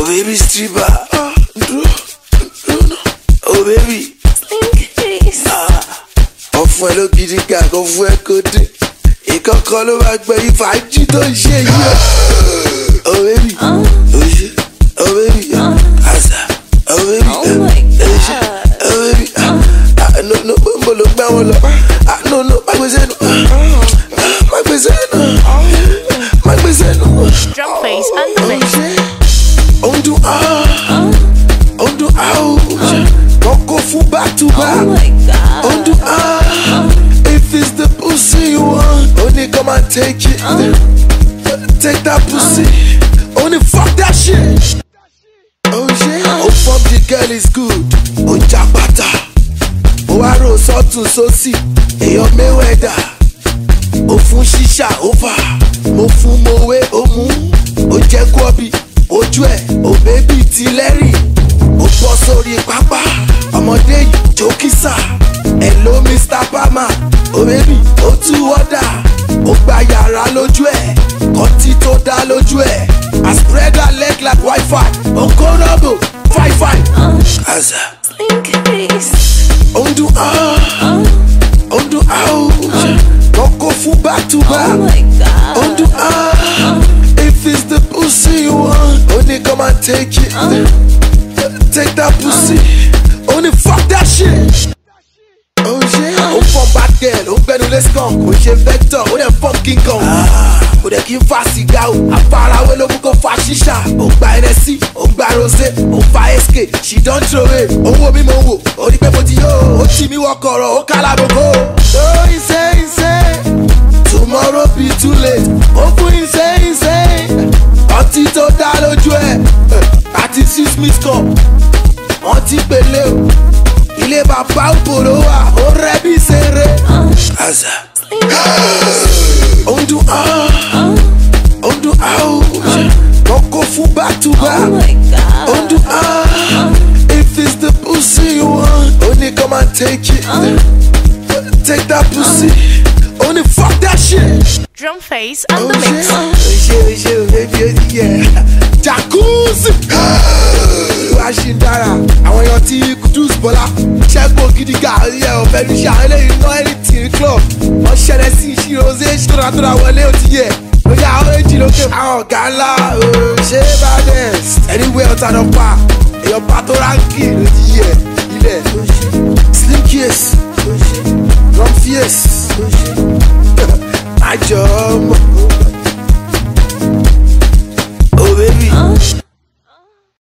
Oh baby stripper. Oh, baby. no, no, no. oh baby. Ah, ọ̀fun ẹ ló gidi ga kó fún ẹ kóde. Ìkọ̀kọ̀ ló máa gbẹ yí fàájì oh baby, oh baby, Oh baby. Oh baby, Oh baby. Àṣà. Oh baby. Ẹ ṣe. Oh baby. Àná ló gbọ́ ló gbá wọn lọ. Àná ló má gbèsè nù. Má gbèsè nù. Má gbèsè nù. Drunk face. back. Oh my god. Oh, do ah, If it's the pussy you want, only come and take it. Oh. Take that pussy. Only fuck that shit. Oh yeah. Oh, oh fuck the girl is good. Oh, jabata. Oh, I roll sọ́tún to so see, Ó fún ṣíṣà ó fà. Mo fún mowé ó mú. Ó jẹ́ kọ́bì. oh ẹ̀ oh jwe, oh baby Tileri, oh sórí pápá akisa hello mr bama òrèlì ó tú ọ̀dà ó gba yàrá lójú ẹ̀ kọ́tí tó dá lójú ẹ̀ i spread her leg like wifi okonobo five five. ansa. ó ń dún áá ah. uh. ó ń dún áá ah, ó uh. fún back to back ó ń ah. uh. if it's the pussy you want ó come and take it take that pussy. Uh. girl ó ń gbẹnu lé skunk kò ṣe vector ó dẹ̀ fọ́ọ̀kì gan kò dẹ̀ kí n fa sìgá o àfarawé ló mú kó fa ṣíṣà ó ń gba ẹrẹsì ó ń gba rosé ó fa sk she don throw it owó mi mo wò ó ní pé mo ti yó ó tì mí wọkọ̀rọ̀ ó kálá gbogbo. ó ìṣe ìṣe tomorrow be too late ó fún ìṣe ìṣe ọtí tó dá lójú ẹ eh, àti six mid cup wọ́n ti pèlè o ilé bàbá òkòrò wà. Gaza. On do on, on out. Don't go full back to back. On do If it's the pussy you want, only come and take it. Take that pussy. Only fuck that shit. Drum face and the mix. Yeah, yeah, yeah, yeah, yeah. Jacuzzi. máa ṣì ń dára àwọn èèyàn tí kudus bọ́lá ṣẹ́gun gidiga ẹ̀ ọ̀fẹ́ ní ṣe àwọn eléyìí club wọ́n ṣẹlẹ̀ sí ìṣirò ṣe wọlé ó yẹ lóyà orange lókè. àwọn ọ̀gá ńlá ooo bá dẹ̀ ẹ̀ríwé ọ̀tá náà pa èèyàn pa tó ránkì ló yẹ ilẹ̀ slim case rum fierce àjọ ọmọ.